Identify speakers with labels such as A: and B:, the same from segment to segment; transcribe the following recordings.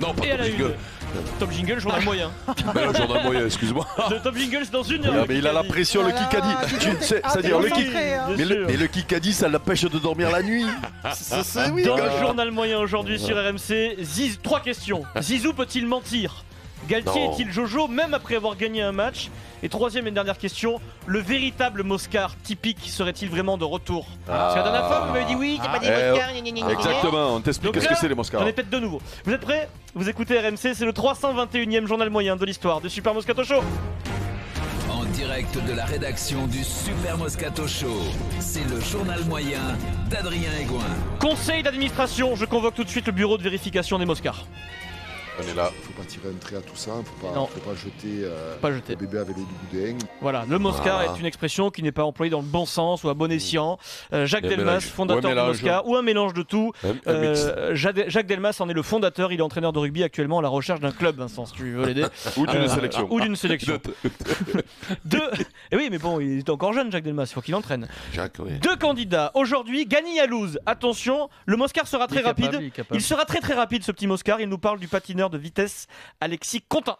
A: Non, pas
B: Et une,
A: jingle.
B: Top Jingle, journal moyen.
A: Mais le journal moyen, excuse-moi.
B: Le Top Jingle, c'est dans une heure.
C: Mais il a la
B: Kikadi.
C: pression, le
D: Voilà,
C: Kikadi. Tu sais,
D: Ah,
C: C'est-à-dire, le Kikadi.
D: concentré, hein.
C: Mais le,
B: sûr.
C: mais le Kikadi, ça l'empêche de dormir la nuit. C'est c'est- oui,
B: Dans le journal moyen aujourd'hui sur RMC, Ziz, trois questions. Zizou peut-il mentir? Galtier est-il Jojo même après avoir gagné un match Et troisième et dernière question, le véritable Moscar typique serait-il vraiment de retour Parce que la dernière fois, vous m'avez dit oui, c'est pas des
C: Eh,
B: Moscars, gna, gna, gna, gna, gna.
C: Exactement, on t'explique
B: Donc
C: ce
B: là,
C: que c'est les Moscars.
B: J'en ai peut-être de nouveau. Vous êtes prêts Vous écoutez RMC, c'est le 321e journal moyen de l'histoire de Super Moscato Show.
E: En direct de la rédaction du Super Moscato Show, c'est le journal moyen d'Adrien Egoin.
B: Conseil d'administration, je convoque tout de suite le bureau de vérification des Moscars.
C: On est là.
F: faut pas tirer un trait à tout ça, faut pas,
B: Non.
F: faut pas jeter euh,
B: Pas jeter.
F: le bébé avec l'eau du boudin.
B: Voilà, le Moscar
A: Voilà.
B: est une expression qui n'est pas employée dans le bon sens ou à bon escient. Euh, Jacques Delmas,
A: mélange.
B: fondateur
C: Ouais,
B: du ou un mélange de tout. Euh, Jacques Delmas en est le fondateur, il est entraîneur de rugby actuellement à la recherche d'un club, Vincent, si tu veux l'aider.
C: Ou d'une
B: Euh,
C: sélection.
B: Ou d'une sélection. Deux... Et oui, mais bon, il est encore jeune, Jacques Delmas, il faut qu'il entraîne.
A: Jacques, oui.
B: Deux candidats. Aujourd'hui, Gagny Yalouz. Attention, le Moscar sera très
G: Il est capable,
B: rapide.
G: il.
B: Il sera très très rapide ce petit Moscar. Il nous parle du patineur de vitesse Alexis Contin.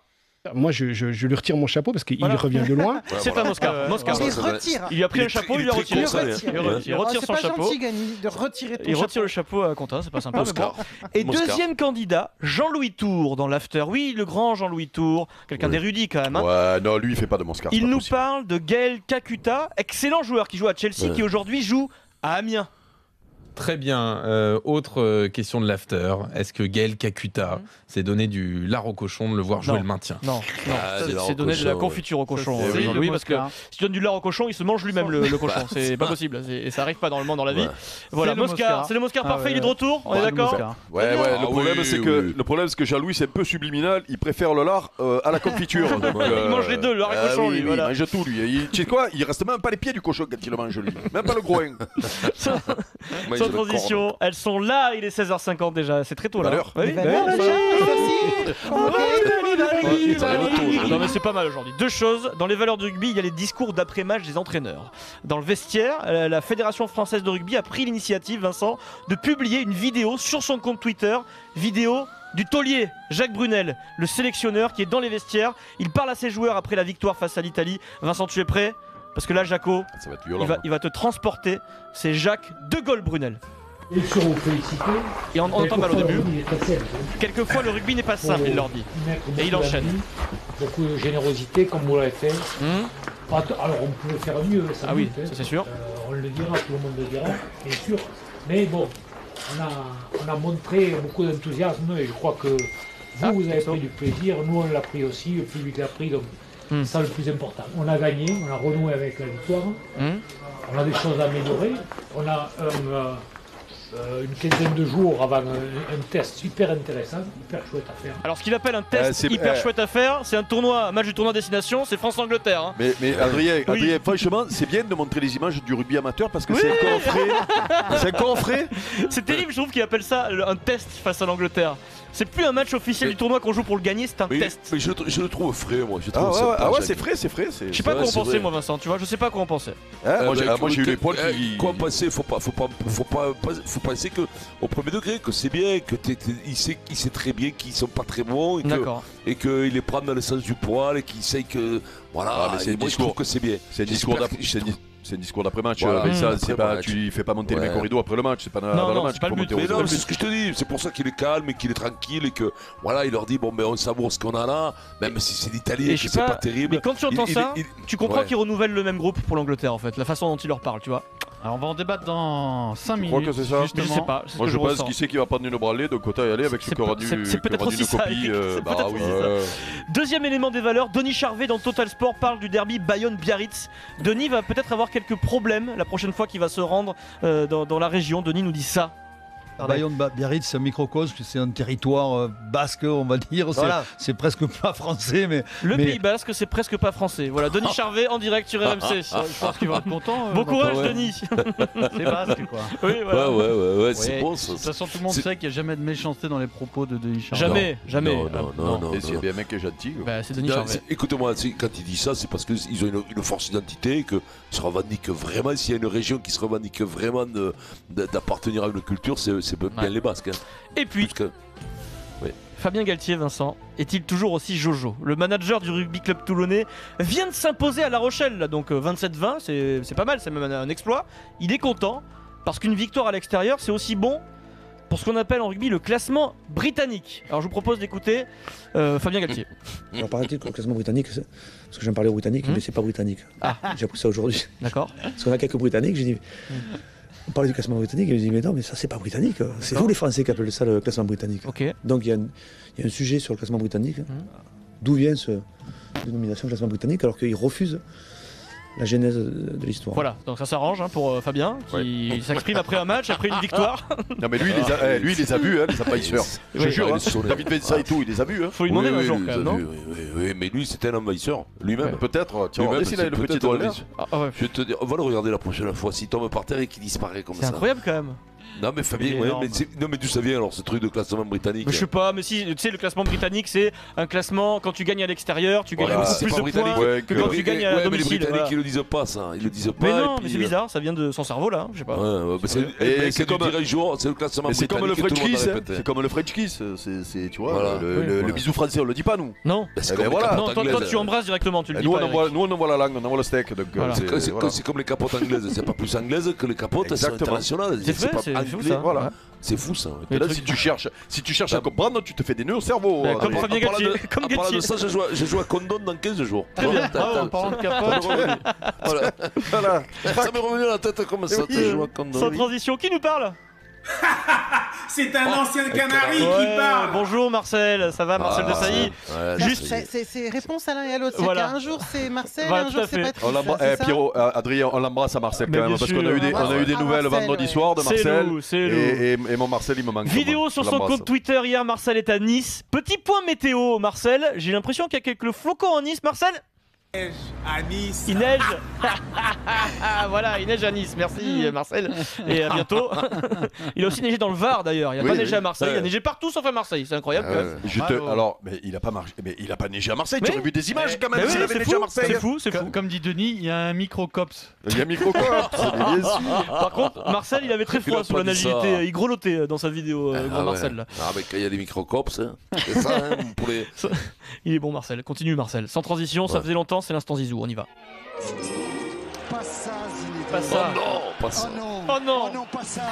H: Moi, je, je- je lui retire mon chapeau parce qu'il
B: Voilà.
H: revient de loin.
B: C'est un Moscar.
G: Euh,
B: Moscar.
D: Il retire.
B: Il lui a pris
A: Il
B: un
A: très-
B: chapeau,
A: il
B: lui a retiré.
D: Il retire.
B: Il retire, il
D: Oh,
B: retire son
D: pas
B: chapeau.
D: gentil, Gagny, de retirer ton
B: Il retire le
D: chapeau.
B: à Quentin, c'est pas sympa. mais
A: Moscar.
B: bon. Et deuxième candidat, Jean-Louis Tour dans l'after. Oui, le grand Jean-Louis Tour, quelqu'un
A: Oui.
B: d'érudit quand même. hein.
C: Ouais, non, lui, il fait pas de Moscar.
B: Il nous
C: possible.
B: parle de Gaël Kakuta, excellent joueur qui joue à Chelsea,
A: Ouais.
B: qui aujourd'hui joue à Amiens.
G: Très bien. Euh, autre euh, question de l'after. Est-ce que Gaël Kakuta s'est donné du lard au cochon de le voir jouer
B: Non.
G: le maintien
B: Non, non,
A: Ah, c'est le
B: donner de la confiture au cochon.
H: Ça,
B: euh,
H: le
B: parce que si tu donnes du lard au cochon, il se mange lui-même le, le cochon. C'est pas possible. Et ça arrive pas normalement dans la vie.
A: Ouais.
B: Voilà,
G: C'est le
B: Moscar, c'est le Moscar
G: Ah
B: parfait,
G: ouais,
B: il est de retour, on est
G: Ouais, le
B: d'accord.
C: Ouais, ouais,
A: Ah
C: le problème,
A: oui,
C: c'est que,
A: oui.
C: le problème, c'est que Jean-Louis, c'est un peu subliminal. Il préfère le lard euh, à la confiture. donc,
B: Il mange les deux, le lard et le cochon,
C: oui,
B: lui,
C: oui. Il mange tout, lui. Tu sais quoi Il reste même pas les pieds du cochon quand il le mange, lui. Même pas le groin.
B: Sans elles sont là, il est 16h50 déjà, c'est très tôt là. Bah oui,
D: non,
B: mais c'est pas mal aujourd'hui. Deux choses, dans les valeurs du rugby, il y a les discours d'après-match des entraîneurs. Dans le vestiaire, euh, la Fédération française de rugby a pris l'initiative, Vincent, de publier une vidéo sur son compte Twitter, vidéo du taulier Jacques Brunel, le sélectionneur qui est dans les vestiaires. Il parle à ses joueurs après la victoire face à l'Italie. Vincent, tu es prêt? Parce que là, Jaco,
C: Ça va être
B: il va, il va te transporter. C'est Jacques De Gaulle Brunel.
I: Et sur vous féliciter.
B: Et on on entend au début.
I: Il est très simple.
B: Quelquefois, le rugby n'est pas simple, il leur dit. Et il enchaîne.
I: Beaucoup de générosité, comme vous l'avez fait.
B: Hum
I: Att- Alors, on pouvait faire mieux, sans
B: Ah oui,
I: doute, hein.
B: ça c'est sûr.
I: Euh, on le dira, tout le monde le dira, bien sûr. Mais bon, on a, on a montré beaucoup d'enthousiasme et je crois que vous,
B: Ah,
I: vous avez
B: ça.
I: pris du plaisir, nous on l'a pris aussi, le public l'a pris, donc C'est ça le plus important. On a gagné, on a renoué avec la victoire,
B: Hum
I: on a des choses à améliorer, on a un, euh, euh, une quinzaine de jours avant un, un test super intéressant, hyper chouette à faire.
B: Alors, ce qu'il appelle un
C: Euh,
B: test
C: c'est-
B: hyper
C: euh,
B: chouette à faire, c'est un tournoi, un match du tournoi destination, c'est France-Angleterre. hein.
C: Mais, mais Adrien,
B: Oui.
C: Adrien, franchement, c'est bien de montrer les images du rugby amateur parce que c'est encore frais. c'est encore frais.
B: C'est terrible, je trouve qu'il appelle ça un test face à l'Angleterre. C'est plus un match officiel
A: Mais-
B: du tournoi qu'on joue pour le gagner, c'est un
A: Mais,
B: test.
A: mais je, le tr- je le trouve frais, moi. Je
C: Ah
A: trouve
C: ouais,
A: ça
C: ouais, ah ouais, c'est frais, c'est frais.
B: Je sais pas quoi en penser, moi, Vincent, tu vois, je sais pas quoi en penser.
C: Hein, moi,
A: ben,
C: j'ai ah, moi, j'ai eu
A: écoute,
C: l'épaule
A: eh,
C: qui.
A: Quoi penser Faut pas, faut pas, faut pas, pas- faut penser que au premier degré que c'est bien, que t'es- t'es- il sait, il sait très bien qu'ils sont pas très bons et que
B: D'accord.
A: et qu'il les prend dans le sens du poil et qu'il sait que voilà.
C: Ah, mais c'est
A: et
C: un
A: moi, je
C: discours.
A: trouve que c'est bien.
C: C'est un discours
A: J'espère
C: d'après.
A: que-
C: C'est un, c'est un discours d'après-match.
A: Voilà.
C: euh, mais ça,
A: Mmh.
C: c'est pas,
A: Après-match.
C: tu fais pas monter les mecs au rideau après le match. C'est pas
B: Non,
C: avant
B: non,
C: le match
B: c'est pas
C: qu'il
B: le
C: faut
B: but.
C: monter au
A: Mais
C: rideau.
A: non, c'est ce que je te dis. C'est pour ça qu'il est calme et qu'il est tranquille et que voilà, il leur dit bon ben on savoure ce qu'on a là, même si c'est l'Italie
B: Et
A: et
B: je
A: que
B: sais
A: c'est
B: pas,
A: pas terrible.
B: Mais quand tu entends
A: Il- il-
B: ça,
A: il-
B: tu comprends
A: ouais.
B: qu'ils renouvellent le même groupe pour l'Angleterre, en fait, la façon dont il leur parle, tu vois.
G: Alors on va en débattre dans 5
C: Tu
G: minutes.
C: crois que c'est ça
B: je sais pas, c'est ce
C: Moi, je pense qu'il sait qu'il va prendre une branlée, donc autant y aller avec
B: C'est
C: ce qui aura
B: peut-
C: dû
B: c'est- c'est
C: qui
B: peut-être aussi ça, C'est. Deuxième élément des valeurs, Denis Charvet dans Total Sport parle du derby Bayonne-Biarritz. Denis va peut-être avoir quelques problèmes la prochaine fois qu'il va se rendre euh, dans, dans la région. Denis nous dit ça.
J: Bayonne Ba- Biarritz, c'est un microcosme, c'est un territoire euh, basque, on va dire. C'est-
D: Voilà.
J: C'est presque pas français, mais
B: Le
J: Mais-
B: Pays Basque, c'est presque pas français. Voilà, Denis Charvet en direct sur RMC.
G: Je pense qu'il va être content. euh,
B: Bon courage,
A: ouais.
B: Denis.
G: C'est basque quoi.
B: Oui, voilà.
A: Ouais, ouais, ouais, ouais,
G: Ouais,
A: c'est bon ça.
G: De toute façon, tout le monde
A: C'est-
G: sait qu'il n'y a jamais de méchanceté dans les propos de Denis Charvet.
B: Jamais, jamais.
A: Non, non, non, non.
C: Et s'il y a bien un mec qui est gentil.
B: Bah, c'est Denis
A: Non,
B: Charvet.
A: Écoute-moi, c'est- quand il dit ça, c'est parce qu'ils ont une, une force d'identité et que se revendiquent vraiment. S'il y a une région qui se revendique vraiment de- de- d'appartenir à une culture, c'est c'est bien
B: Ouais.
A: les Basques. hein.
B: Et puis, Fabien Galtier, Vincent, est-il toujours aussi jojo? Le manager du rugby club toulonnais vient de s'imposer à La Rochelle, là, donc euh, 27-20, c'est c'est pas mal, c'est même un, exploit. Il est content parce qu'une victoire à l'extérieur, c'est aussi bon pour ce qu'on appelle en rugby le classement britannique. Alors je vous propose d'écouter euh, Fabien Galtier.
K: Alors paraît-il que le classement britannique, parce que j'en parlais aux Britanniques, mais c'est pas britannique.
B: Ah.
K: J'ai appris ça aujourd'hui.
B: D'accord.
K: Parce qu'on a quelques Britanniques, j'ai dit. On parlait du classement britannique, et je dis mais non, mais ça c'est pas britannique. C'est vous les Français qui appellent ça le classement britannique. Donc il y, a un- il y a un sujet sur le classement britannique. D'où vient ce dénomination classement britannique alors qu'ils refusent la genèse de, l'histoire.
B: Voilà, donc ça s'arrange hein, pour euh, Fabien, qui s'exprime après un match, après une victoire.
C: Non mais lui, il les a, eh, lui, il les a vus, hein, les envahisseurs. Je
B: Oui.
C: jure,
A: il
C: hein. David Vincent et tout, il les a vus. Hein.
B: Faut lui demander
A: Oui,
B: un
A: oui,
B: jour quand même, non
A: vus, oui, oui, oui, mais lui c'était un envahisseur, lui-même.
C: Peut-être, tiens,
A: Lui-même,
C: regardez s'il a
A: c'est
C: le
A: peut-être
C: petit doigt
A: un
C: là.
A: envahisseur.
B: Ah, ah ouais.
A: Je vais te dire, on va le regarder la prochaine fois. S'il tombe par terre et qu'il disparaît comme
B: C'est
A: ça.
B: incroyable quand même.
A: Non mais Fabien, ouais,
B: énorme.
A: mais c'est- non mais d'où ça vient alors ce truc de classement britannique
B: Mais je sais pas, mais si, tu sais, le classement britannique, c'est un classement quand tu gagnes à l'extérieur, tu gagnes
A: Voilà,
B: beaucoup plus de
A: britannique.
B: points
C: Ouais,
B: que
C: que-
B: quand
A: Ouais,
B: tu gagnes à
A: ouais, mais les
B: domicile.
A: Britanniques
B: voilà.
A: ils le disent pas ça, ils le disent pas.
B: Mais
A: et
B: non,
A: puis,
B: mais c'est
A: euh,
B: bizarre, ça vient de son cerveau là, je sais pas.
A: Ouais, ouais, bah, c'est
C: Et
A: et
C: c'est
A: c'est
C: comme-
A: un jour, c'est le classement
C: Mais c'est comme le
A: britannique
C: French kiss, hein.
A: répété.
C: c'est comme le French kiss, c'est, tu vois, le, bisou français, on le dit pas nous.
B: Non.
A: C'est
C: Eh ben
A: comme les
C: voilà.
B: Non, toi, tu embrasses directement, tu le
C: Et
B: dis
C: nous, on
B: pas.
C: nous on envoie la langue, on envoie le steak. Euh, c'est,
A: comme les capotes anglaises, c'est pas plus anglaise que les capotes, c'est international.
B: C'est c'est fou ça.
C: voilà.
B: Ouais.
A: C'est fou ça.
C: Et là, si tu cherches, si tu cherches à comprendre, tu te fais des nœuds au cerveau.
B: Bah,
C: euh,
B: comme Fabien Galtier. Comme
A: parlant de ça, j'ai joué, j'ai joué à Condon dans 15 jours.
B: Très bien.
A: T'as- t'as-
D: en parlant de
A: t'as
D: capote.
A: le revenu. Voilà.
C: Voilà.
A: Ça m'est revenu à la tête comme ça.
C: oui.
A: t'as joué à Condon.
B: Sans transition, qui nous parle?
L: C'est un ancien canari qui
B: Ouais,
L: parle.
B: Bonjour Marcel, ça va Marcel
A: Ah,
B: Desailly
A: ouais,
B: Juste-.
D: C'est- réponse à l'un et à l'autre.
B: Voilà.
D: Qu'un jour c'est Marcel,
B: Voilà,
D: un jour c'est.
C: On
D: c'est
C: eh, Pierrot, euh, Adrien, on l'embrasse à Marcel quand même, parce qu'on a eu des, on a eu des
D: Ah,
C: nouvelles
D: Marcel,
C: vendredi
D: ouais.
C: soir de Marcel. Et, et- et mon Marcel, il me manque.
B: Vidéo sur son compte Twitter hier, Marcel est à Nice. Petit point météo, Marcel. J'ai l'impression qu'il y a quelques flocons en Nice, Marcel.
L: À Nice.
B: Il neige. voilà, il neige à Nice. Merci Marcel. Et à bientôt. il a aussi neigé dans le Var d'ailleurs. Il a
C: Oui,
B: pas
C: oui.
B: neigé à Marseille. Il a neigé partout sauf à Marseille. C'est incroyable.
A: Ah
B: quand même.
C: Je te, alors, mais il a pas marché, mais il a pas neigé à Marseille.
B: Mais-
C: tu aurais vu des images quand
B: Mais
C: même
B: oui,
C: s'il avait
B: c'est fou.
C: Marseille.
B: C'est fou, c'est fou.
H: Comme, dit Denis, il y a un microcops.
C: Il y a micro bien sûr.
B: Par contre, Marcel, il avait très froid sous la agilité. Il grelottait dans sa vidéo, euh, grand
A: Ah ouais.
B: Marcel. là.
A: Ah, mais quand il y a des microcops, hein, c'est ça, hein, pour les.
B: Il est bon, Marcel. Continue, Marcel. Sans transition, ça faisait longtemps. C'est l'instant Zizou. On y va.
F: Pas ça, Zinedine.
B: Pas ça.
A: Oh non, pas ça.
F: Oh non.
B: Oh non.
F: Oh non, pas ça.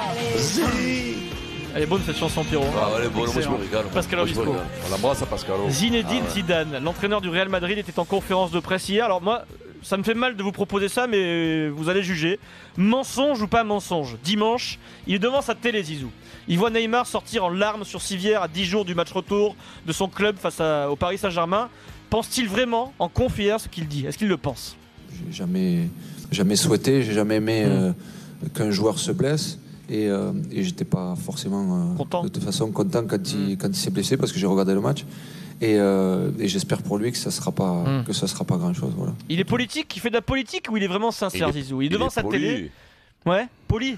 B: Elle est bonne cette chanson, Pierrot.
A: Ah, allez, bon, moi je me
B: Excellent.
A: régale.
B: Pascal Obispo.
C: On l'embrasse à Pascalo.
B: Zinedine
A: Ah ouais.
B: Zidane, l'entraîneur du Real Madrid, était en conférence de presse hier. Alors moi, ça me fait mal de vous proposer ça, mais vous allez juger. Mensonge ou pas mensonge Dimanche, il est devant sa télé, Zizou. Il voit Neymar sortir en larmes sur civière à 10 jours du match retour de son club face à- au Paris Saint-Germain. Pense-t-il vraiment en confier ce qu'il dit? Est-ce qu'il le pense?
M: J'ai jamais, jamais souhaité, j'ai jamais aimé euh, qu'un joueur se blesse. Et, euh, et j'étais pas forcément euh, de toute façon content quand il, quand il s'est blessé parce que j'ai regardé le match. Et, euh, et j'espère pour lui que ça sera pas,
B: Mm.
M: que ça sera pas grand chose. Voilà.
B: Il est politique, il fait de la politique ou il est vraiment sincère,
A: Il est-
B: Zizou? Il est
A: il
B: devant
A: est
B: sa
A: poli.
B: télé. Ouais, poli.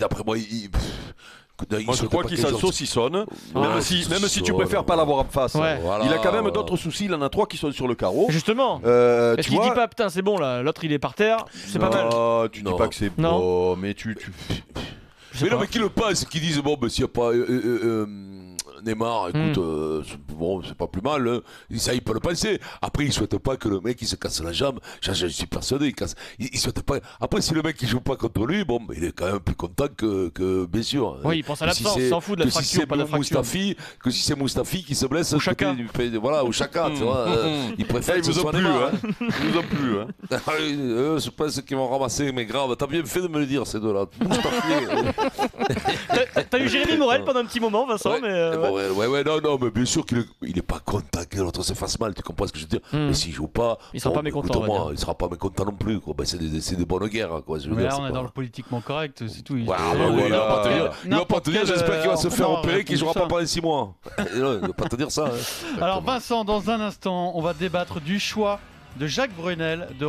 A: D'après moi, il. il- pff, il
C: Moi, je crois qu'il saucissonne.
A: Ah,
C: même, si, même si tu préfères pas l'avoir en face.
B: Ouais.
A: Voilà,
C: il a quand même
A: voilà.
C: d'autres soucis. Il en a trois qui sont sur le carreau.
B: Justement.
C: Euh,
B: Est-ce
C: tu
B: qu'il dit pas, putain, c'est bon là, l'autre il est par terre, c'est pas mal.
C: Non, tu dis pas que c'est
B: Non.
C: beau, mais tu. tu...
A: Mais non, mais qui le passe, qui disent bon, ben s'il n'y a pas euh, euh, euh, Neymar, écoute,
B: Hmm.
A: euh, c'est- bon, c'est pas plus mal. hein. Ça, il peut le penser. Après, il souhaite pas que le mec il se casse la jambe. Je, je suis persuadé, il casse. Il, il souhaite pas. Après, si le mec il joue pas contre lui, bon, il est quand même plus content que, que bien sûr.
B: Oui, il pense à
A: Que si
B: l'absence, il s'en fout de la
A: que si
B: fracture,
A: c'est
B: pas de la fracture.
A: Mustafi, que si c'est Mustafi qui se blesse,
B: Ou
A: de- voilà, ou Chaka, tu vois. euh, il préfère
C: Eh,
A: que
C: ils
A: ce
C: vous ont
A: soit
C: plu,
A: Neymar.
C: hein. Ils vous ont plu, hein.
A: Ah eux, je pense qu'ils vont ramasser, mais grave. T'as bien fait de me le dire, ces deux-là.
B: T'as- T'as eu Jérémy Morel pendant un petit moment, Vincent,
A: Ouais.
B: mais. euh,
A: Eh ben
B: ouais.
A: Ouais, ouais, ouais, non, non, mais bien sûr qu'il est, il est pas content que l'autre se fasse mal, tu comprends ce que je veux dire?
B: Hmm.
A: Mais s'il joue pas,
B: Il sera pas mécontent, dire.
A: il sera pas mécontent non plus, quoi. Ben, c'est des, des bonnes guerres, quoi. Je veux
H: Mais
A: dire,
H: là, on est
A: pas-
H: dans le politiquement correct, c'est tout. Il-
A: Ouais,
H: Ah, oui,
A: ouais, il va pas te dire, il va pas te dire,
H: quel,
A: j'espère qu'il va
H: euh,
A: se faire opérer, qu'il jouera pas pendant 6 mois. Non, il va pas te dire ça. hein.
H: Alors Vincent, dans un instant, on va débattre du choix de Jacques Brunel de